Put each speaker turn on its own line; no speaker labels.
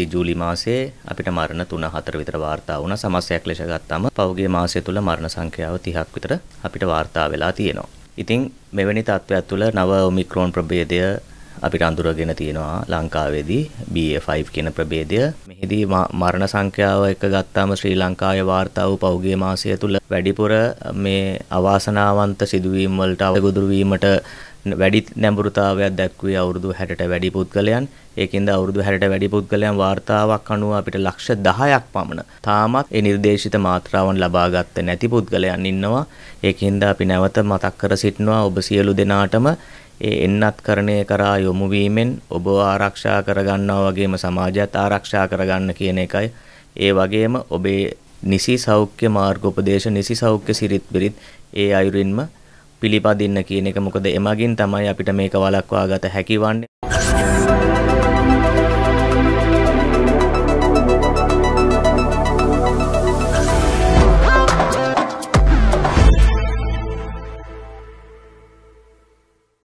අවුරුද්දේ ජූලි මාසයේ අපිට මරණ 3-4 විතර වාර්තා වුණා. සමස්තයක් ලෙස ගත්තම පෞගේ මාසය තුල මරණ සංඛ්‍යාව 30ක් විතර අපිට වාර්තා වෙලා තියෙනවා. ඉතින් මෙවැනි තත්ත්වයක් තුළ නව ඔමික්‍රෝන් ප්‍රභේදය අපිට අඳුරගෙන තියෙනවා ලංකාවේදී BA5 කියන ප්‍රභේදය. මෙහිදී මරණ සංඛ්‍යාව එක ගත්තාම ශ්‍රී ලංකාවේ වාර්තා වූ පෞගේ මාසය තුල වැඩිපුර මේ අවාසනාවන්ත සිදුවීම් වලට අවගොදුරු වීමට වැඩි නැඹුරුතාවයක් දැක්වුවේ අවුරුදු 60ට වැඩි පුද්ගලයන්. ඒකින්ද අවුරුදු 60ට වැඩි පුද්ගලයන් වාර්තාවක් අනුව අපිට ලක්ෂ 10ක් පමණ තාමත් ඒ නිර්දේශිත මාත්‍රාවන් ලබා ගත්තේ නැති පුද්ගලයන් ඉන්නවා. ඒකින්ද අපි නැවත මතක් කර සිටිනවා ඔබ සියලු දෙනාටම ඒ එන්නත්කරණය කරා යොමු වීමෙන් ඔබ ආරක්ෂා කරගන්නවා වගේම සමාජයත් ආරක්ෂා කරගන්න කියන එකයි. ඒ වගේම ඔබේ නිසි සෞඛ්‍ය මාර්ගෝපදේශ නිසි සෞඛ්‍ය සිරිත් බිරිත් ඒ අයුරින්ම පිළිපදින්න කියන එක මොකද එමගින් තමයි අපිට මේක වළක්වා ගත හැකි වන්නේ.